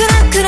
暗く